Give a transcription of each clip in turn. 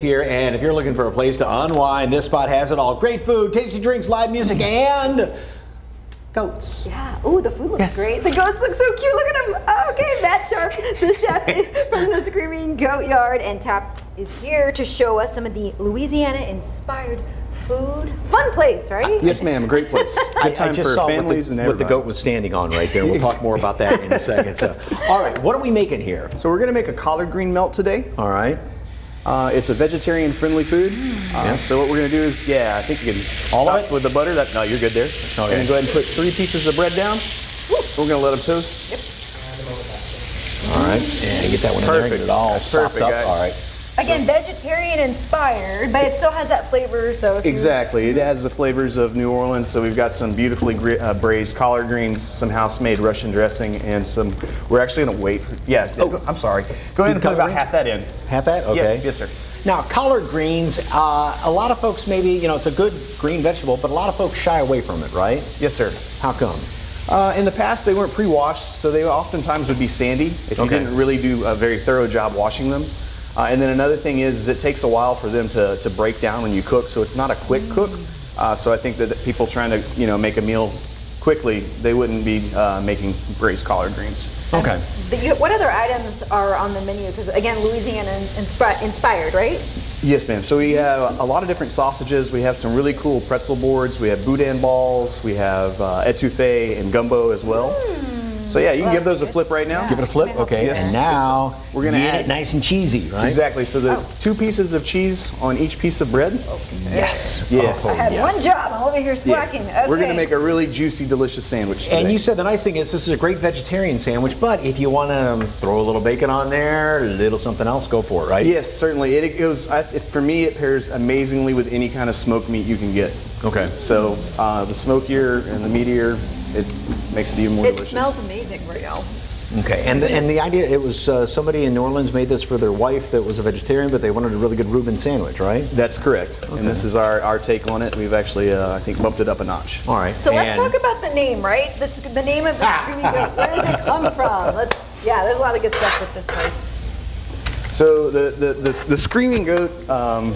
here and if you're looking for a place to unwind this spot has it all great food tasty drinks live music and goats Yeah. oh the food looks Yes. great. The goats look so cute. Look at them. Okay, Matt Sharp, the chef from the Screaming Goat Yard, and Tap is here to show us some of the Louisiana-inspired food. Fun place, right? Uh, yes, ma'am. A great place. Good time for saw families what the, and what the goat was standing on right there we'll talk more about that in a second so all right what are we making here So we're gonna make a collard green melt today. all right Uh, it's a vegetarian-friendly food. Uh, So what we're gonna do is, yeah, I think you can All of it? with the butter. That no, you're good there. Okay. And then go ahead and put three pieces of bread down. We're gonna let them toast. Yep. all right and get that one in there and get Perfect. it all That's sopped perfect, up guys. all right Again, vegetarian-inspired, but it still has that flavor. So Exactly. It has the flavors of New Orleans. So we've got some beautifully uh, braised collard greens, some house-made Russian dressing, and some. We're actually gonna wait. For, yeah. Oh, I'm sorry. Go ahead and put about half that in. half that okay Yeah, yes, sir. now collard greens uh, a lot of folks maybe you know it's a good green vegetable but a lot of folks shy away from it right Yes, sir. how come Uh, in the past, they weren't pre-washed, so they oftentimes would be sandy if you didn't really do a very thorough job washing them. Uh, and then another thing is, is it takes a while for them to, to break down when you cook, so it's not a quick cook. Uh, so I think that people trying to you know make a meal quickly, they wouldn't be uh, making braised collard greens. okay the- you- what other items are on the menu? Because again, Louisiana inspi- inspired, right? Yes, ma'am. So we have a lot of different sausages. We have some really cool pretzel boards. We have boudin balls. We have uh, etouffee and gumbo as well. So yeah, you can give those a flip right now. give it a flip okay Yes. and now We're gonna add- it nice and cheesy right Exactly. So the two pieces of cheese on each piece of bread. yes Yes. Oh, I had yes. one job. I'm over here Yeah. slacking. Okay. We're gonna make a really juicy, delicious sandwich today. And you said the nice thing is this is a great vegetarian sandwich, but if you want to throw a little bacon on there, a little something else, go for it, right? Yes, certainly. It, it goes. I, it, for me, it pairs amazingly with any kind of smoked meat you can get. Okay. So uh, the smokier and the meatier, it makes it even more It delicious. smells amazing right now. Okay. And the, and the idea it was uh, somebody in New Orleans made this for their wife that was a vegetarian, but they wanted a really good Reuben sandwich, right? That's correct. And this is our, our take on it. We've actually, uh, I think, bumped it up a notch. All right. So let's talk about the name, right? This the name of the screaming goat. Where does it come from? Let's. Yeah, there's a lot of good stuff with this place. So the the, the, the screaming goat. Um,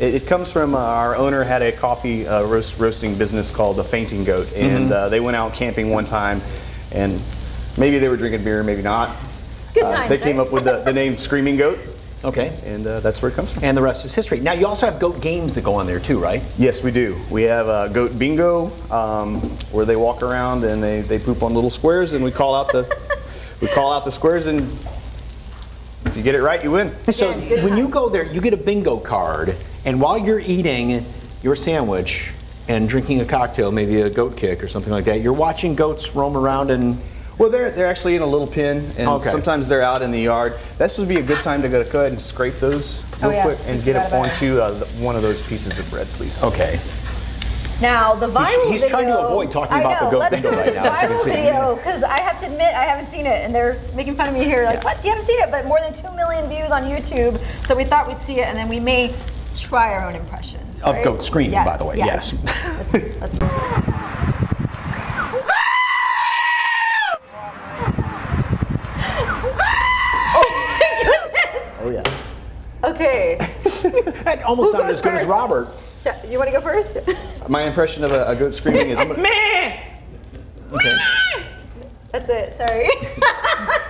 it, it comes from uh, our owner had a coffee uh, roast, roasting business called the Fainting Goat, and uh, they went out camping one time, and maybe they were drinking beer, maybe not. Good Uh, times, they came right? up with the, the name Screaming Goat, Okay. and uh, that's where it comes from. And the rest is history. Now you also have goat games that go on there too, right? Yes, we do. We have uh, Goat Bingo, um, where they walk around and they, they poop on little squares, and we call out the we call out the squares, and you get it right, you win. So Again, good when you go there, you get a bingo card, and while you're eating your sandwich and drinking a cocktail, maybe a goat kick or something like that, you're watching goats roam around and Well, they're they're actually in a little pen, and Okay. sometimes they're out in the yard. This would be a good time to go, go ahead and scrape those real Oh, yes, quick and get forgot up onto uh, one of those pieces of bread, please. okay. Now the viral he's video. trying to avoid talking about the goat go right now, as you can viral see. video because I have to admit I haven't seen it, and they're making fun of me here. Like, what? You haven't seen it? But more than two million views on YouTube. So we thought we'd see it, and then we may try our own impressions. Of right? goat screaming, Yes, by the way, Yes. let's, let's. oh. Oh yeah. Okay. That almost Who sounded as good as? Robert. Sh- You want to go first? My impression of a, a goat screaming is. Okay. That's it. Sorry.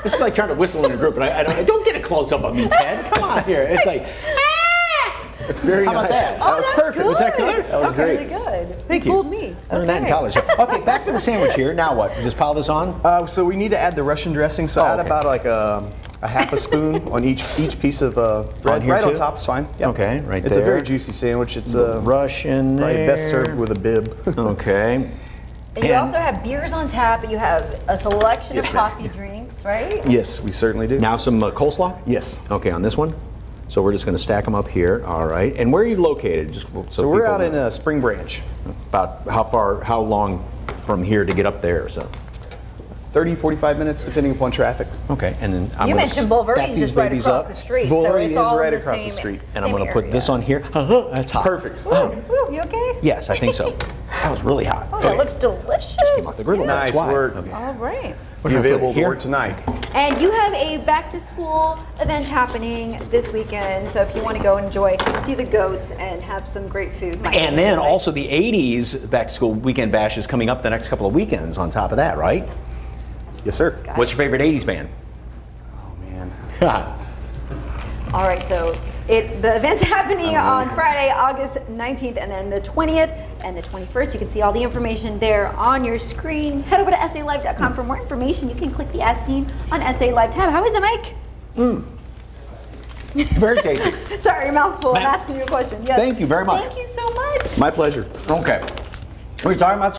This is like trying to whistle in a group, and I, I don't. Don't get a close up of me, Ted. Come on here. It's like. It's very How about nice. that? Oh, was that's perfect. Was that good? That was That's great. really good. Thank you. you. Fooled me. Learned that in college. Okay, back to the sandwich here. Now what? You just pile this on? Uh, so we need to add the Russian dressing. So Oh, add okay. about like a, a half a spoon on each each piece of uh, bread. here right on top is fine. Yep. Okay, right there. It's a very juicy sandwich. It's uh, Russian probably there. best served with a bib. Okay. And you And- also have beers on tap. You have a selection Yes, of ma'am. coffee drinks, right? yes, we certainly do. Now some uh, coleslaw. yes. Okay, on this one. So we're just going to stack them up here. All right. And where are you located? Just so, So we're people out in know. uh, Spring Branch. about how far, how long from here to get up there? So 30, 45 minutes, depending upon traffic. okay, and then I'm You gonna mentioned stack Boulevardi's these just right babies across up, the street. Boulevardi's so it's is right the across the same- street. and I'm going to put this on here. Uh-huh, that's hot. Perfect. Oh, Ooh, you okay? yes, I think so. That was really hot. Oh, that looks delicious. came off the griddle. Yes. Nice That's why. work. Okay. All right. be available to Here? work tonight. And you have a back to school event happening this weekend. So if you want to go enjoy, see the goats and have some great food. And then right. also the 80s back to school weekend bash is coming up the next couple of weekends on top of that, right? Yes, sir. What's your favorite 80s band? Oh man. All right, so it the event's happening on Friday, August 19th, and then the 20th and the 21st. You can see all the information there on your screen. Head over to salive.com for more information. You can click the S scene on SA Live tab. How is it, Mike? Mm. Very tasty. Sorry, your mouth's full. I'm asking you a question. Yes. Thank you very much. Thank you so much. My pleasure. Okay. We're talking about